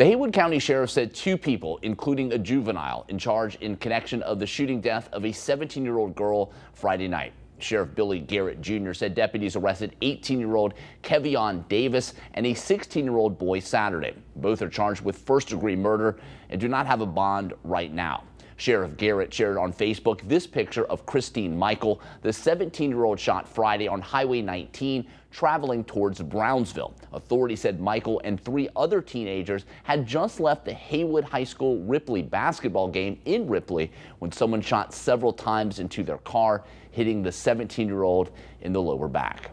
The Haywood County Sheriff said two people, including a juvenile, in charge in connection of the shooting death of a 17-year-old girl Friday night. Sheriff Billy Garrett Jr. said deputies arrested 18-year-old Kevion Davis and a 16-year-old boy Saturday. Both are charged with first-degree murder and do not have a bond right now. Sheriff Garrett shared on Facebook this picture of Christine Michael, the 17-year-old shot Friday on Highway 19 traveling towards Brownsville. Authorities said Michael and three other teenagers had just left the Haywood High School Ripley basketball game in Ripley when someone shot several times into their car, hitting the 17-year-old in the lower back.